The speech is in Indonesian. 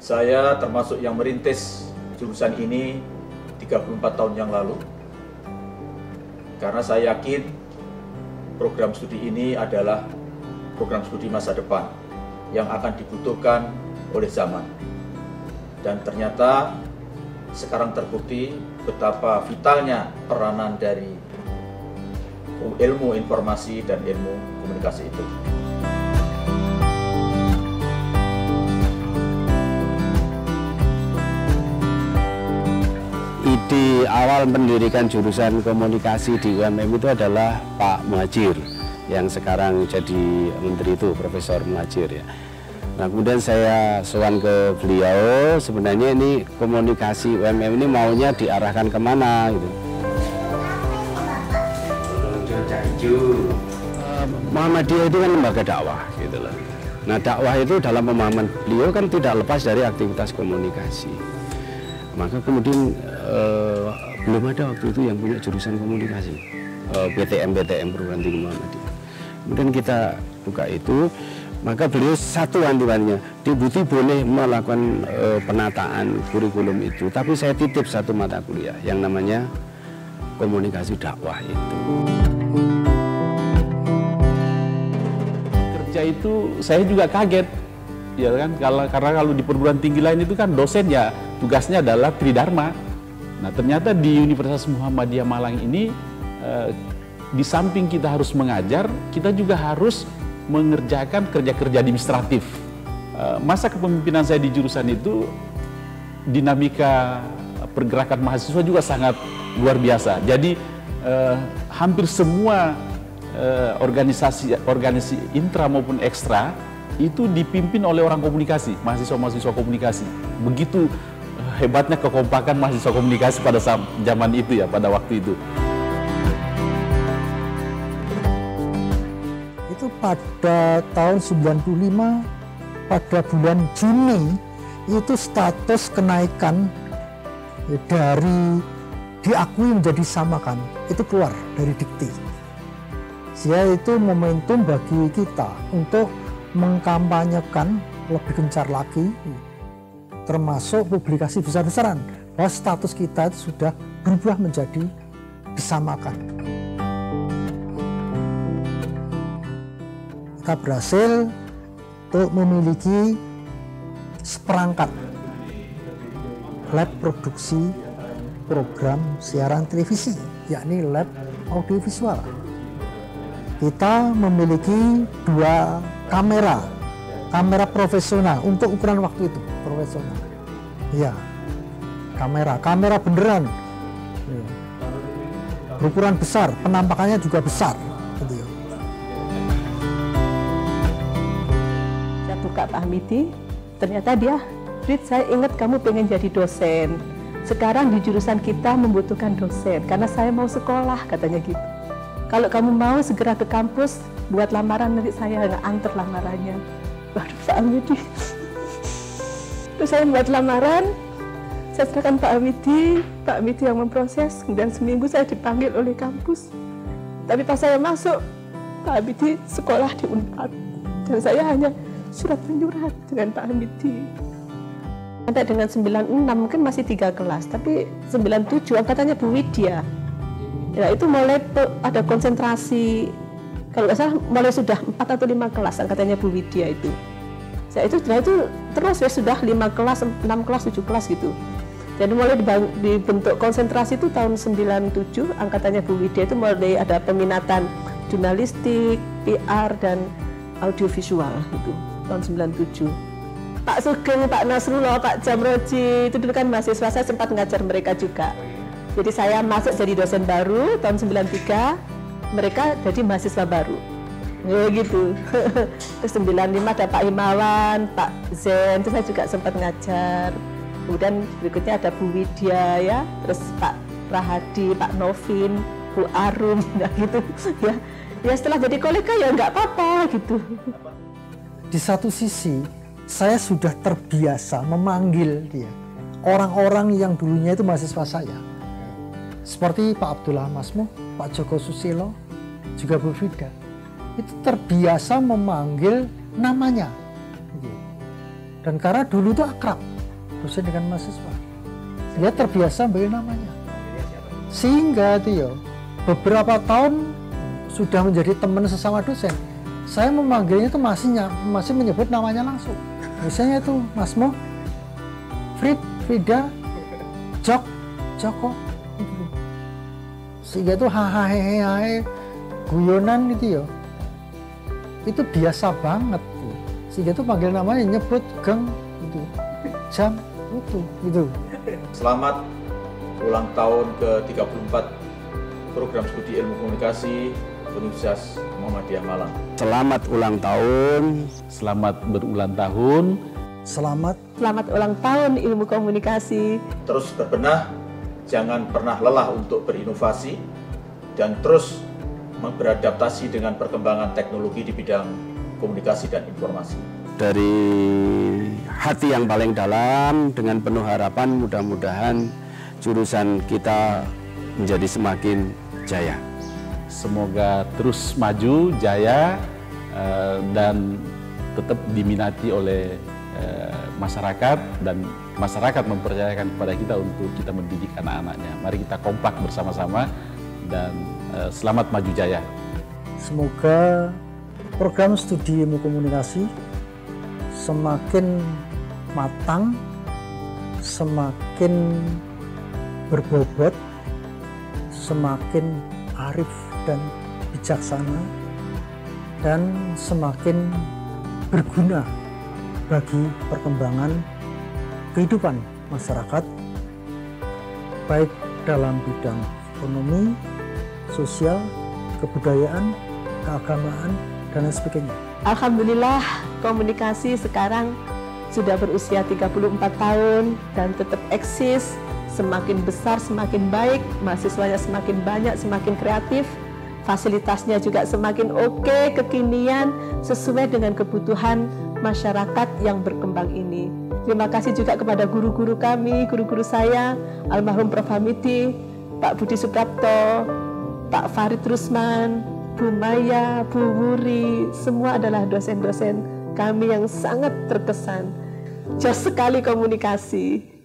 Saya termasuk yang merintis jurusan ini 34 tahun yang lalu. Karena saya yakin program studi ini adalah program studi masa depan yang akan dibutuhkan oleh zaman. Dan ternyata sekarang terbukti betapa vitalnya peranan dari ilmu informasi dan ilmu komunikasi itu. Awal mendirikan jurusan komunikasi di UMM itu adalah Pak Muhajir yang sekarang jadi menteri itu Profesor Muhajir ya. Nah kemudian saya sowan ke beliau sebenarnya ini komunikasi UMM ini maunya diarahkan ke mana gitu. Muhammadiyah itu kan lembaga dakwah gitu loh. Nah dakwah itu dalam pemahaman beliau kan tidak lepas dari aktivitas komunikasi. Maka kemudian eh, belum ada waktu itu yang punya jurusan komunikasi eh, PTM PTM perguruan tinggi Muhammadiyah. Kemudian kita buka itu, maka beliau satu antiwannya, Dibuti boleh melakukan eh, penataan kurikulum itu, tapi saya titip satu mata kuliah yang namanya komunikasi dakwah itu. kerja itu saya juga kaget ya kan kalau karena kalau di perguruan tinggi lain itu kan dosen ya tugasnya adalah tridharma. Nah ternyata di Universitas Muhammadiyah Malang ini eh, di samping kita harus mengajar kita juga harus mengerjakan kerja-kerja administratif. Eh, masa kepemimpinan saya di jurusan itu dinamika pergerakan mahasiswa juga sangat luar biasa. Jadi eh, hampir semua organisasi organisasi intra maupun ekstra itu dipimpin oleh orang komunikasi, mahasiswa-mahasiswa komunikasi. Begitu hebatnya kekompakan mahasiswa komunikasi pada zaman itu ya, pada waktu itu. itu pada tahun 95 pada bulan Juni itu status kenaikan dari diakui menjadi samakan itu keluar dari dikti. Sehingga itu momentum bagi kita untuk mengkampanyekan lebih gencar lagi termasuk publikasi besar-besaran bahwa status kita itu sudah berubah menjadi disamakan. kita berhasil untuk memiliki seperangkat lab produksi program siaran televisi, yakni lab audiovisual. Kita memiliki dua kamera, kamera profesional untuk ukuran waktu itu profesional. Ya, kamera, kamera beneran, Ya. berukuran besar, penampakannya juga besar. Gitu ya. saya buka Pak Hamidi, ternyata dia, Brit saya ingat kamu pengen jadi dosen. Sekarang di jurusan kita membutuhkan dosen, karena saya mau sekolah, katanya gitu. Kalau kamu mau segera ke kampus, buat lamaran nanti saya antar lamarannya. Waduh Pak Hamidi. Terus saya buat lamaran, saya serahkan Pak Hamidi, Pak Hamidi yang memproses, kemudian seminggu saya dipanggil oleh kampus. Tapi pas saya masuk, Pak Hamidi sekolah di UNPAD. Dan saya hanya surat menyurat dengan Pak Hamidi. Sampai dengan 96 mungkin masih tiga kelas, tapi 97 angkatannya Bu Widya. Ya itu mulai ada konsentrasi, kalau nggak salah mulai sudah 4 atau 5 kelas angkatannya Bu Widya itu. Saya itu setelah itu terus ya sudah 5 kelas, 6 kelas, 7 kelas gitu. Jadi mulai dibentuk konsentrasi itu tahun 97 angkatannya Bu Widya itu mulai ada peminatan jurnalistik, PR dan audiovisual itu tahun 97. Pak Sugeng, Pak Nasrullah, Pak Jamroji itu dulu kan mahasiswa saya sempat ngajar mereka juga. Jadi saya masuk jadi dosen baru tahun 93, mereka jadi mahasiswa baru. Ya gitu. Terus 95 ada Pak Himawan, Pak Zen, itu saya juga sempat ngajar. Kemudian berikutnya ada Bu Widya ya, terus Pak Rahadi, Pak Novin, Bu Arum, ya gitu. Ya, ya setelah jadi kolega ya nggak apa-apa gitu. di satu sisi saya sudah terbiasa memanggil dia orang-orang yang dulunya itu mahasiswa saya seperti Pak Abdullah Masmu, Pak Joko Susilo, juga Bu Fida itu terbiasa memanggil namanya. Gitu. Dan karena dulu itu akrab dosen dengan mahasiswa. Dia terbiasa beri namanya. Sehingga itu ya beberapa tahun sudah menjadi teman sesama dosen. Saya memanggilnya itu masih masih menyebut namanya langsung. Misalnya itu Mas Mo, Frid, Frida, Jok, Joko. Gitu. Sehingga itu hahaha guyonan itu ya. Itu biasa banget tuh. sehingga itu panggil namanya nyebut geng itu jam itu itu selamat ulang tahun ke 34 program studi ilmu komunikasi Universitas Muhammadiyah Malang. Selamat ulang tahun. Selamat berulang tahun. Selamat. Selamat ulang tahun ilmu komunikasi. Terus berbenah jangan pernah lelah untuk berinovasi dan terus beradaptasi dengan perkembangan teknologi di bidang komunikasi dan informasi. Dari hati yang paling dalam dengan penuh harapan mudah-mudahan jurusan kita menjadi semakin jaya. Semoga terus maju, jaya, eh, dan tetap diminati oleh eh, masyarakat dan masyarakat mempercayakan kepada kita untuk kita mendidik anak-anaknya. Mari kita kompak bersama-sama dan uh, selamat maju jaya. Semoga program studi ilmu komunikasi semakin matang, semakin berbobot, semakin arif dan bijaksana, dan semakin berguna bagi perkembangan kehidupan masyarakat, baik dalam bidang ekonomi, sosial, kebudayaan, keagamaan, dan lain sebagainya. Alhamdulillah komunikasi sekarang sudah berusia 34 tahun dan tetap eksis, semakin besar semakin baik, mahasiswanya semakin banyak, semakin kreatif, fasilitasnya juga semakin oke, okay, kekinian, sesuai dengan kebutuhan masyarakat yang berkembang ini. Terima kasih juga kepada guru-guru kami, guru-guru saya, almarhum Prof. Hamidi, Pak Budi Suprapto, Pak Farid Rusman, Bu Maya, Bu Wuri, semua adalah dosen-dosen kami yang sangat terkesan. Jos sekali komunikasi.